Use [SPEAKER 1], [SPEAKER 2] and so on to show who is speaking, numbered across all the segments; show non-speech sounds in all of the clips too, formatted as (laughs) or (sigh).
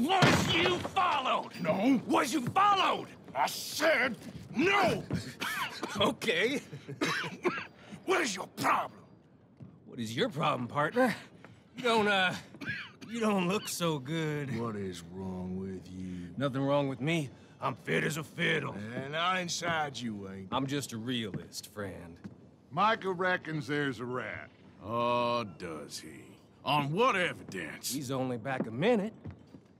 [SPEAKER 1] Was you followed?
[SPEAKER 2] No.
[SPEAKER 1] Was you followed?
[SPEAKER 2] I said no!
[SPEAKER 1] Okay. (coughs)
[SPEAKER 2] What is your problem?
[SPEAKER 1] What is your problem, partner? You don't, uh... You don't look so good.
[SPEAKER 2] What is wrong with you?
[SPEAKER 1] Nothing wrong with me. I'm fit as a fiddle.
[SPEAKER 2] And not inside you ain't.
[SPEAKER 1] I'm just a realist, friend.
[SPEAKER 3] Micah reckons there's a rat.
[SPEAKER 2] Oh, does he? On what evidence?
[SPEAKER 1] He's only back a minute.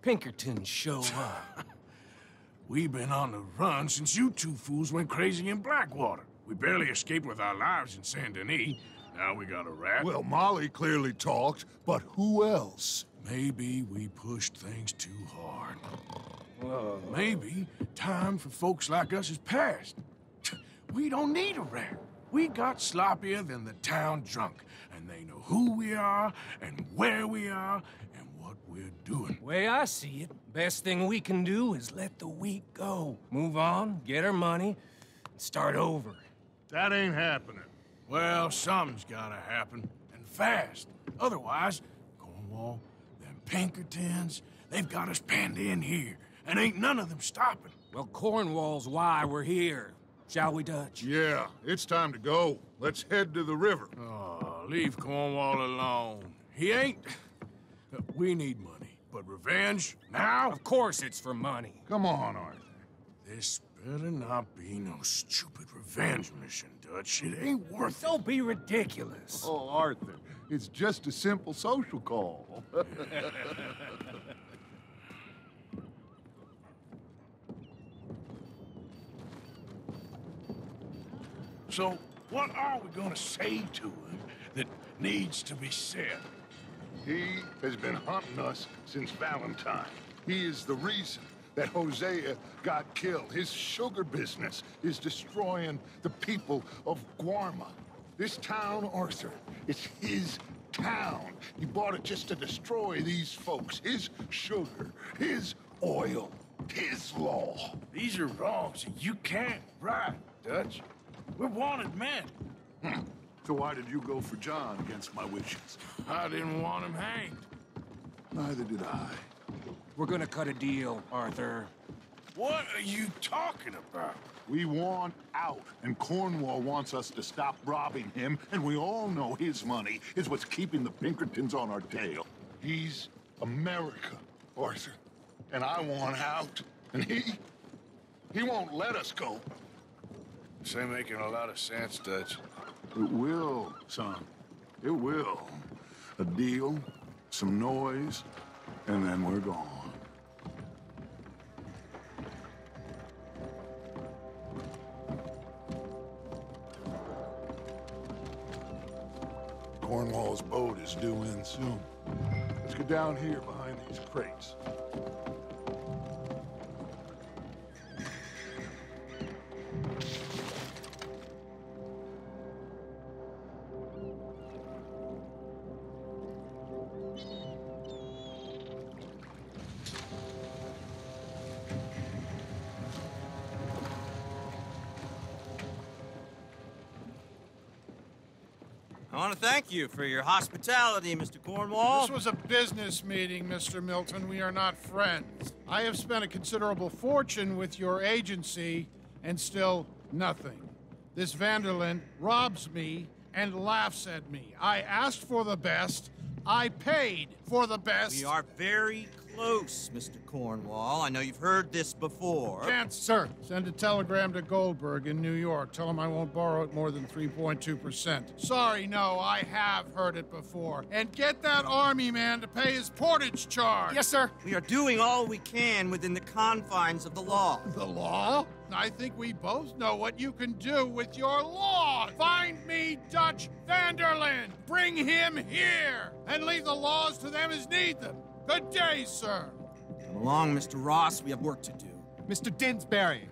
[SPEAKER 1] Pinkerton show up. (laughs)
[SPEAKER 2] We've been on the run since you two fools went crazy in Blackwater. We barely escaped with our lives in Saint Denis. Now we got a rat.
[SPEAKER 3] Well, Molly clearly talked, but who else?
[SPEAKER 2] Maybe we pushed things too hard. Maybe time for folks like us is past. (laughs) We don't need a rat. We got sloppier than the town drunk, and they know who we are, and where we are, and what we're doing.
[SPEAKER 1] Way I see it, best thing we can do is let the week go. Move on, get our money, and start over.
[SPEAKER 3] That ain't happening.
[SPEAKER 2] Well, something's gotta happen, and fast. Otherwise, Cornwall, them Pinkertons, they've got us penned in here, and ain't none of them stopping.
[SPEAKER 1] Well, Cornwall's why we're here. Shall we, Dutch?
[SPEAKER 3] Yeah, it's time to go. Let's head to the river.
[SPEAKER 2] Oh, leave Cornwall alone. He ain't... We need money, but revenge, now?
[SPEAKER 1] Of course it's for money.
[SPEAKER 3] Come on, Arthur.
[SPEAKER 2] This better not be no stupid revenge mission, Dutch. It ain't worth it.
[SPEAKER 1] Don't be ridiculous.
[SPEAKER 3] Oh, Arthur, it's just a simple social call. (laughs)
[SPEAKER 2] So, what are we gonna say to him that needs to be said?
[SPEAKER 3] He has been hunting us since Valentine. He is the reason that Hosea got killed. His sugar business is destroying the people of Guarma. This town, Arthur, it's his town. He bought it just to destroy these folks. His sugar, his oil, his law.
[SPEAKER 2] These are wrongs that you can't right, Dutch. We're wanted men. Hmm.
[SPEAKER 3] So why did you go for John against my wishes?
[SPEAKER 2] I didn't want him hanged.
[SPEAKER 3] Neither did I.
[SPEAKER 1] We're gonna cut a deal, Arthur.
[SPEAKER 2] What are you talking about?
[SPEAKER 3] We want out, and Cornwall wants us to stop robbing him, and we all know his money is what's keeping the Pinkertons on our tail. He's America, Arthur, and I want out, and he... he won't let us go.
[SPEAKER 2] This ain't making a lot of sense, Dutch.
[SPEAKER 3] It will, son. It will. A deal, some noise, and then we're gone. Cornwall's boat is due in soon. Let's get down here behind these crates.
[SPEAKER 4] I want to thank you for your hospitality, Mr. Cornwall.
[SPEAKER 5] This was a business meeting, Mr. Milton. We are not friends. I have spent a considerable fortune with your agency, and still nothing. This Van der Linde robs me and laughs at me. I asked for the best. I paid for the best.
[SPEAKER 4] We are very close, Mr. Cornwall. I know you've heard this before.
[SPEAKER 5] Can't, sir. Send a telegram to Goldberg in New York. Tell him I won't borrow it more than 3.2%. Sorry, no, I have heard it before. And get that army man to pay his portage charge.
[SPEAKER 1] Yes, sir.
[SPEAKER 4] We are doing all we can within the confines of the law.
[SPEAKER 5] The law? I think we both know what you can do with your law. Find me Dutch Van der Linde. Bring him here. And leave the laws to them as need them. Good day, sir.
[SPEAKER 4] Come along, Mr. Ross. We have work to do.
[SPEAKER 6] Mr. Dinsbury.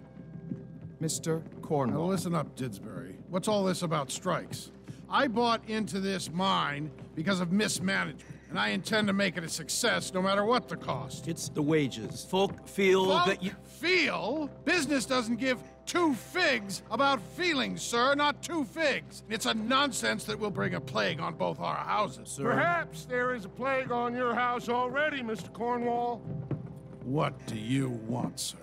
[SPEAKER 6] Mr.
[SPEAKER 5] Now listen up, Didsbury. What's all this about strikes? I bought into this mine because of mismanagement, and I intend to make it a success no matter what the cost.
[SPEAKER 6] It's the wages. Folk feel
[SPEAKER 5] Folk
[SPEAKER 6] that you.
[SPEAKER 5] feel? Business doesn't give two figs about feelings, sir, not two figs. It's a nonsense that will bring a plague on both our houses.
[SPEAKER 6] Sir.
[SPEAKER 7] Perhaps there is a plague on your house already, Mr. Cornwall.
[SPEAKER 5] What do you want, sir?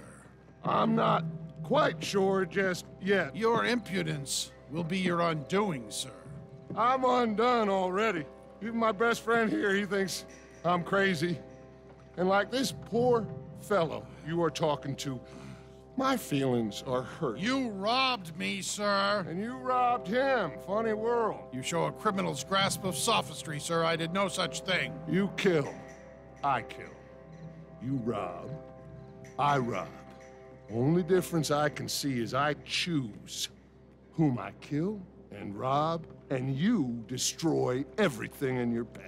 [SPEAKER 3] I'm not quite sure just yet.
[SPEAKER 5] Your impudence will be your undoing, sir.
[SPEAKER 3] I'm undone already. Even my best friend here, he thinks I'm crazy. And like this poor fellow you are talking to, my feelings are hurt.
[SPEAKER 5] You robbed me, sir.
[SPEAKER 3] And you robbed him. Funny world.
[SPEAKER 5] You show a criminal's grasp of sophistry, sir. I did no such thing.
[SPEAKER 3] You kill. I kill. You rob. I rob. Only difference I can see is I choose whom I kill and rob, and you destroy everything in your path.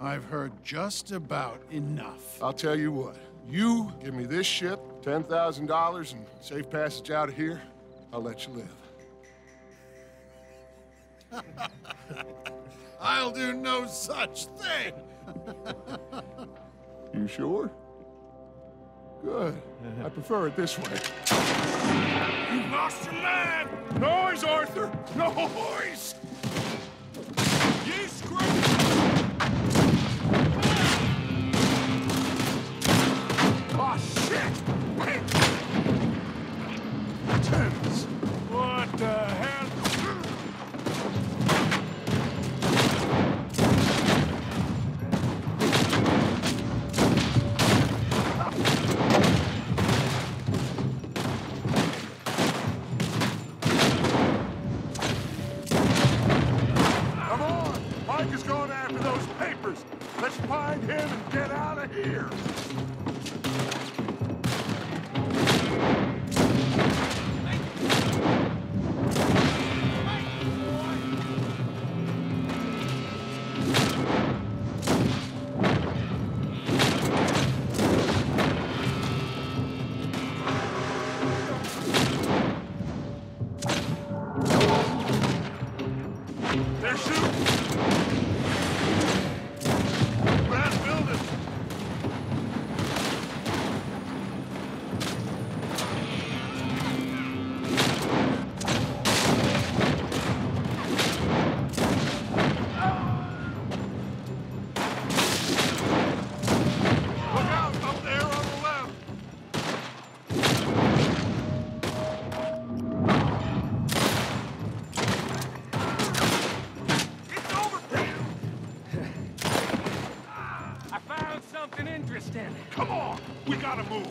[SPEAKER 5] I've heard just about enough.
[SPEAKER 3] I'll tell you what. You give me this ship, $10,000, and safe passage out of here, I'll let you live. (laughs)
[SPEAKER 5] I'll do no such thing. (laughs)
[SPEAKER 3] You sure? Good. I prefer it this way.
[SPEAKER 2] You lost your man!
[SPEAKER 3] Noise, Arthur! Noise!
[SPEAKER 2] You screw!
[SPEAKER 1] Something interesting.
[SPEAKER 2] Come on! We gotta move!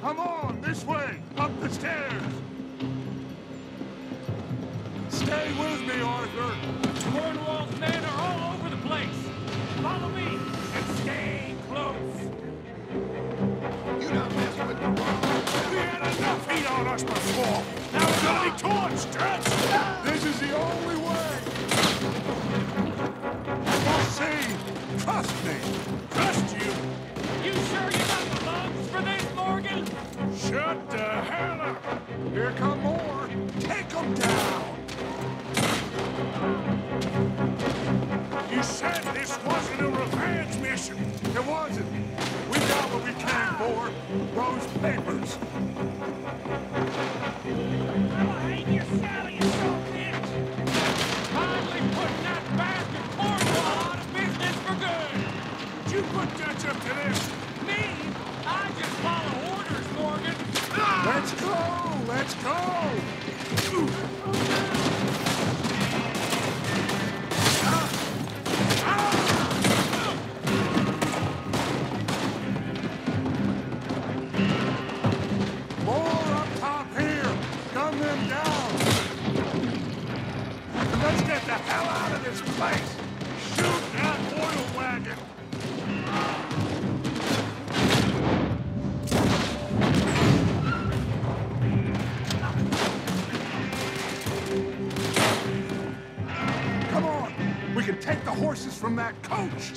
[SPEAKER 3] Come on, this way, up the stairs. Stay with me, Arthur.
[SPEAKER 1] Cornwall's men are all over the place. Follow me and stay close.
[SPEAKER 3] You don't mess with the
[SPEAKER 2] We had enough heat on us before! Now it's gonna be torched, ah!
[SPEAKER 3] This is the only way. Trust me.
[SPEAKER 2] Trust you!
[SPEAKER 1] You sure you got the lungs for this, Morgan?
[SPEAKER 2] Shut the hell up!
[SPEAKER 3] Here come more. Take them down. Horses from that coach.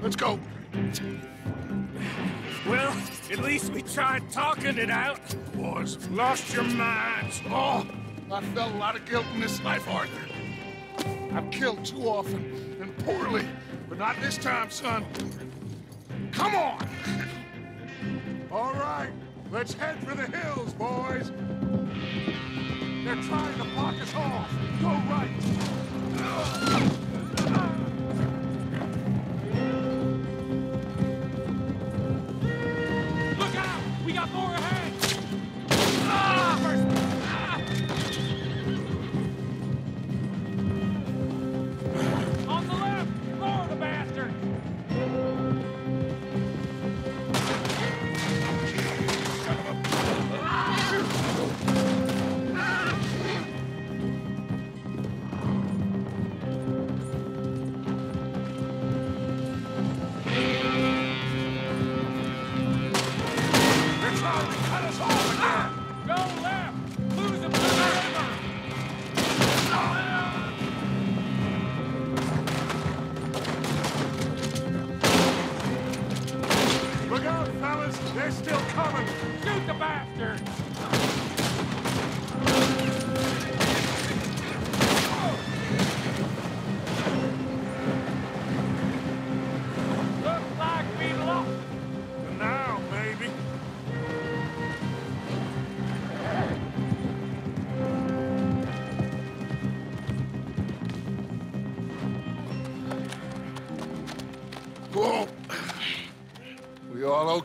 [SPEAKER 3] Let's go.
[SPEAKER 1] Well, at least we tried talking it out.
[SPEAKER 2] Boys, lost your minds!
[SPEAKER 3] Oh, I felt a lot of guilt in this life, Arthur. I've killed too often and poorly, but not this time, son. Come on! All right, let's head for the hills, boys.
[SPEAKER 2] They're trying to block us off. Go right.
[SPEAKER 3] Oh, my God.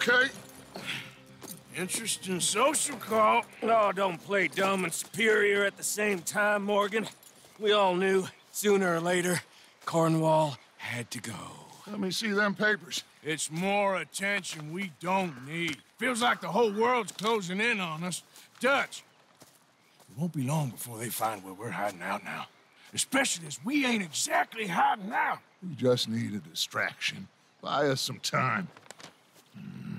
[SPEAKER 3] Okay?
[SPEAKER 2] Interesting social call.
[SPEAKER 1] Oh, don't play dumb and superior at the same time, Morgan. We all knew, sooner or later, Cornwall had to go.
[SPEAKER 3] Let me see them papers.
[SPEAKER 2] It's more attention we don't need. Feels like the whole world's closing in on us. Dutch, it won't be long before they find where we're hiding out now. Especially as we ain't exactly hiding out.
[SPEAKER 3] We just need a distraction. Buy us some time. Hmm.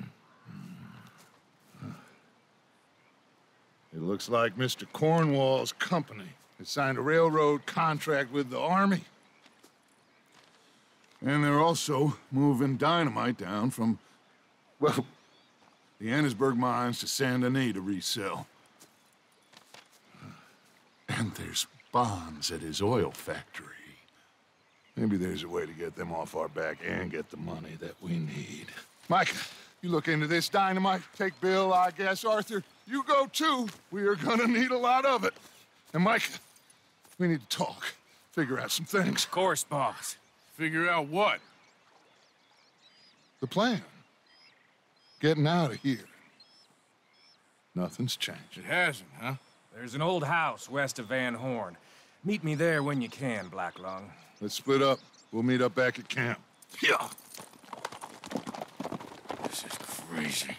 [SPEAKER 3] It looks like Mr. Cornwall's company has signed a railroad contract with the Army. And they're also moving dynamite down from, well, the Annesburg mines to Saint Denis to resell. And there's bonds at his oil factory. Maybe there's a way to get them off our back and get the money that we need. Mike, you look into this dynamite. Take Bill, I guess. Arthur, you go too. We are gonna need a lot of it. And Mike, we need to talk. Figure out some things.
[SPEAKER 1] Of course, boss.
[SPEAKER 2] Figure out what?
[SPEAKER 3] The plan. Getting out of here. Nothing's changed.
[SPEAKER 2] It hasn't, huh?
[SPEAKER 1] There's an old house west of Van Horn. Meet me there when you can, Black Lung.
[SPEAKER 3] Let's split up. We'll meet up back at camp.
[SPEAKER 2] Yeah. This is crazy.